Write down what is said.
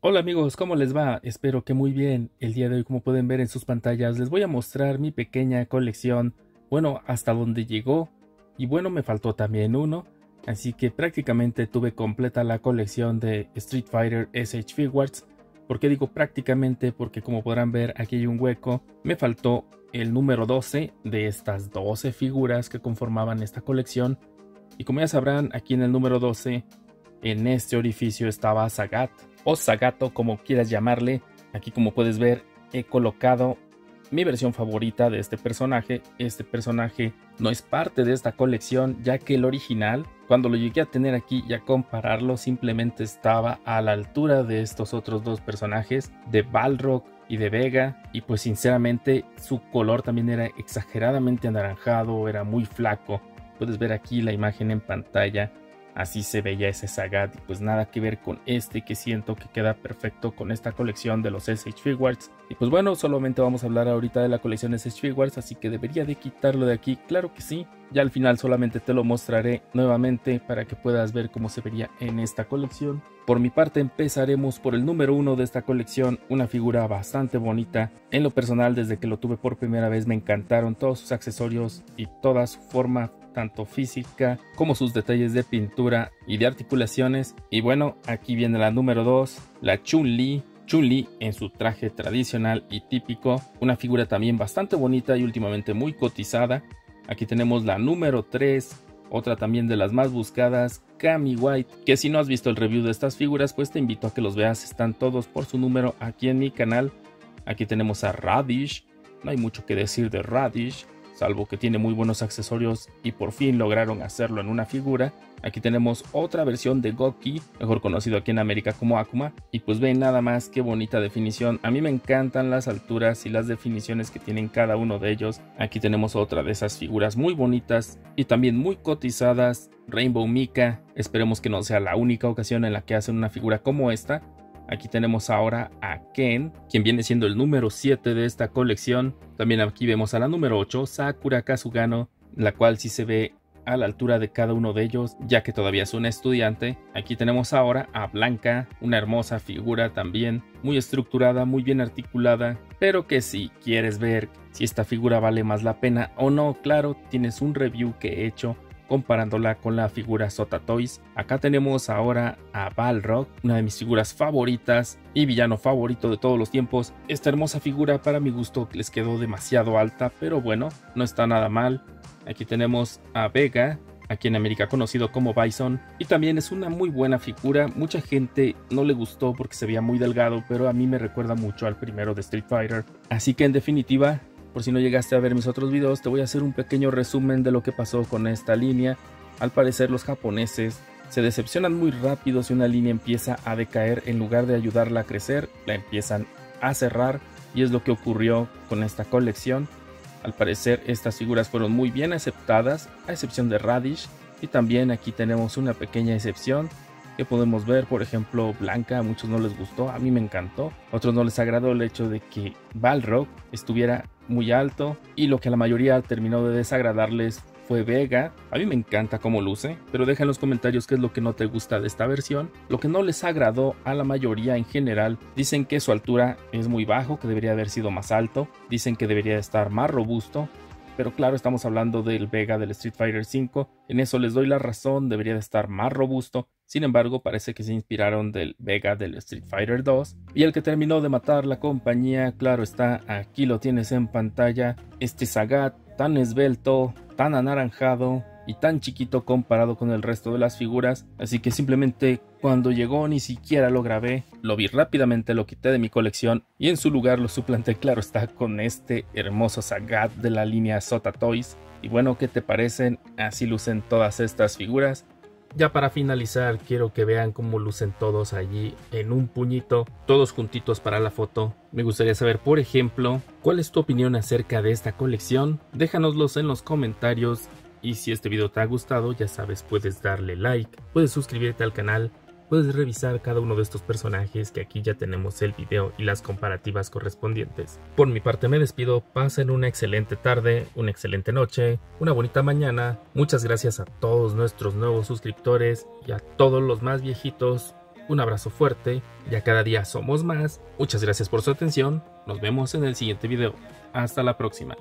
Hola amigos, ¿cómo les va? Espero que muy bien. El día de hoy, como pueden ver en sus pantallas, les voy a mostrar mi pequeña colección. Bueno, hasta donde llegó. Y bueno, me faltó también uno. Así que prácticamente tuve completa la colección de Street Fighter SH Figures. ¿Por qué digo prácticamente? Porque como podrán ver aquí hay un hueco. Me faltó el número 12 de estas 12 figuras que conformaban esta colección. Y como ya sabrán, aquí en el número 12, en este orificio estaba Sagat o Sagato como quieras llamarle. Aquí como puedes ver he colocado mi versión favorita de este personaje. Este personaje no es parte de esta colección ya que el original, cuando lo llegué a tener aquí y a compararlo, simplemente estaba a la altura de estos otros dos personajes, de Balrog y de Vega. Y pues sinceramente su color también era exageradamente anaranjado, era muy flaco. Puedes ver aquí la imagen en pantalla Así se veía ese Sagat y pues nada que ver con este que siento que queda perfecto con esta colección de los SH Figures. Y pues bueno, solamente vamos a hablar ahorita de la colección SH Figures, así que debería de quitarlo de aquí, claro que sí. Ya al final solamente te lo mostraré nuevamente para que puedas ver cómo se vería en esta colección. Por mi parte empezaremos por el número uno de esta colección, una figura bastante bonita. En lo personal desde que lo tuve por primera vez me encantaron todos sus accesorios y toda su forma tanto física como sus detalles de pintura y de articulaciones. Y bueno, aquí viene la número 2, la Chun-Li. Chun-Li en su traje tradicional y típico, una figura también bastante bonita y últimamente muy cotizada. Aquí tenemos la número 3, otra también de las más buscadas, Kami White, que si no has visto el review de estas figuras, pues te invito a que los veas, están todos por su número aquí en mi canal. Aquí tenemos a Radish, no hay mucho que decir de Radish, salvo que tiene muy buenos accesorios y por fin lograron hacerlo en una figura. Aquí tenemos otra versión de Goki, mejor conocido aquí en América como Akuma, y pues ven nada más qué bonita definición. A mí me encantan las alturas y las definiciones que tienen cada uno de ellos. Aquí tenemos otra de esas figuras muy bonitas y también muy cotizadas, Rainbow Mika. Esperemos que no sea la única ocasión en la que hacen una figura como esta, Aquí tenemos ahora a Ken, quien viene siendo el número 7 de esta colección. También aquí vemos a la número 8, Sakura Kazugano, la cual sí se ve a la altura de cada uno de ellos, ya que todavía es una estudiante. Aquí tenemos ahora a Blanca, una hermosa figura también, muy estructurada, muy bien articulada, pero que si quieres ver si esta figura vale más la pena o no, claro, tienes un review que he hecho comparándola con la figura Sota Toys. Acá tenemos ahora a Balrog, una de mis figuras favoritas y villano favorito de todos los tiempos. Esta hermosa figura para mi gusto les quedó demasiado alta, pero bueno, no está nada mal. Aquí tenemos a Vega, aquí en América conocido como Bison, y también es una muy buena figura. Mucha gente no le gustó porque se veía muy delgado, pero a mí me recuerda mucho al primero de Street Fighter. Así que en definitiva, por si no llegaste a ver mis otros videos, te voy a hacer un pequeño resumen de lo que pasó con esta línea. Al parecer los japoneses se decepcionan muy rápido si una línea empieza a decaer en lugar de ayudarla a crecer, la empiezan a cerrar y es lo que ocurrió con esta colección. Al parecer estas figuras fueron muy bien aceptadas, a excepción de Radish, y también aquí tenemos una pequeña excepción que podemos ver, por ejemplo, Blanca, a muchos no les gustó, a mí me encantó, a otros no les agradó el hecho de que Balrog estuviera muy alto y lo que a la mayoría terminó de desagradarles fue Vega. A mí me encanta cómo luce, pero deja en los comentarios qué es lo que no te gusta de esta versión. Lo que no les agradó a la mayoría en general, dicen que su altura es muy bajo, que debería haber sido más alto, dicen que debería estar más robusto, pero claro, estamos hablando del Vega del Street Fighter V. En eso les doy la razón, debería de estar más robusto. Sin embargo, parece que se inspiraron del Vega del Street Fighter 2. Y el que terminó de matar la compañía, claro está, aquí lo tienes en pantalla. Este Sagat tan esbelto, tan anaranjado, y tan chiquito comparado con el resto de las figuras, así que simplemente cuando llegó ni siquiera lo grabé, lo vi rápidamente, lo quité de mi colección y en su lugar lo suplanté, claro está, con este hermoso Sagat de la línea Sota Toys. Y bueno, ¿qué te parecen? Así lucen todas estas figuras. Ya para finalizar, quiero que vean cómo lucen todos allí en un puñito, todos juntitos para la foto. Me gustaría saber, por ejemplo, cuál es tu opinión acerca de esta colección. Déjanoslos en los comentarios y si este video te ha gustado, ya sabes, puedes darle like, puedes suscribirte al canal puedes revisar cada uno de estos personajes que aquí ya tenemos el video y las comparativas correspondientes. Por mi parte me despido, pasen una excelente tarde, una excelente noche, una bonita mañana. Muchas gracias a todos nuestros nuevos suscriptores y a todos los más viejitos. Un abrazo fuerte, ya cada día somos más. Muchas gracias por su atención, nos vemos en el siguiente video. Hasta la próxima.